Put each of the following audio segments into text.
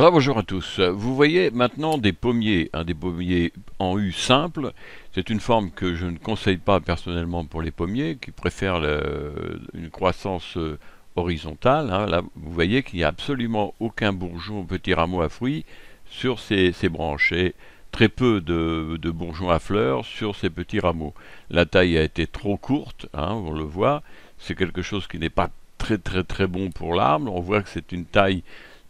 Alors bonjour à tous. Vous voyez maintenant des pommiers, des pommiers en U simple. C'est une forme que je ne conseille pas personnellement pour les pommiers qui préfèrent une croissance euh, horizontale. Hein. Là, vous voyez qu'il n'y a absolument aucun bourgeon, petit rameau à fruits sur ces, branches et très peu de, bourgeons à fleurs sur ces petits rameaux. La taille a été trop courte, hein, on le voit. C'est quelque chose qui n'est pas très très très bon pour l'arbre. On voit que c'est une taille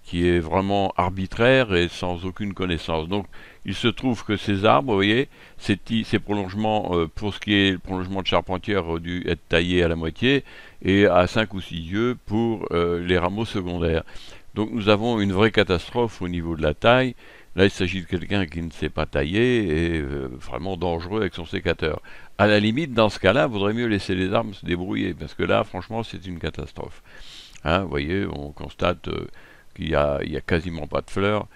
qui est vraiment arbitraire et sans aucune connaissance. Donc il se trouve que ces arbres, vous voyez, ces, prolongements, euh, pour ce qui est le prolongement de charpentière, ont dû être taillés à la moitié et à 5 ou 6 yeux pour euh, les rameaux secondaires. Donc nous avons une vraie catastrophe au niveau de la taille. Là, il s'agit de quelqu'un qui ne sait pas tailler et euh, vraiment dangereux avec son sécateur. À la limite, dans ce cas-là, il vaudrait mieux laisser les arbres se débrouiller parce que là, franchement, c'est une catastrophe. Hein, vous voyez, on constate qu'il n'y a, quasiment pas de fleurs.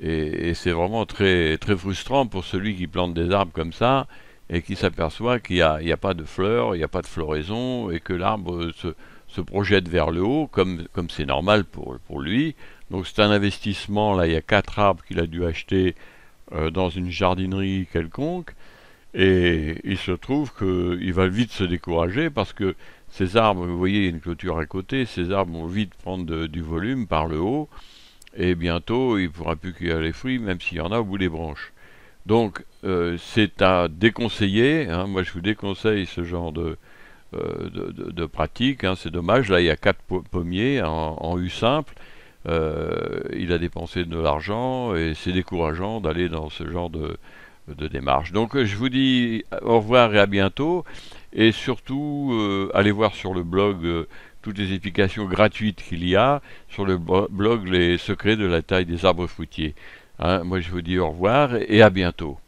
Et, c'est vraiment très, très frustrant pour celui qui plante des arbres comme ça et qui s'aperçoit qu'il n'y a, pas de fleurs, il n'y a pas de floraison et que l'arbre se, se, projette vers le haut comme c'est normal pour, pour lui. Donc c'est un investissement, là il y a quatre arbres qu'il a dû acheter euh, dans une jardinerie quelconque et il se trouve qu'il va vite se décourager parce que ces arbres, vous voyez, il y a une clôture à côté, ces arbres vont vite prendre du volume par le haut, et bientôt il ne pourra plus cueillir les fruits, même s'il y en a au bout des branches. Donc euh, c'est à déconseiller, hein. moi je vous déconseille ce genre de, euh, de, pratique, hein. c'est dommage, là il y a quatre pommiers en, U simple, euh, il a dépensé de l'argent, et c'est décourageant d'aller dans ce genre de, de démarche. Donc je vous dis au revoir et à bientôt. Et surtout, euh, allez voir sur le blog euh, toutes les explications gratuites qu'il y a, sur le blog les secrets de la taille des arbres fruitiers. Hein, moi je vous dis au revoir et à bientôt.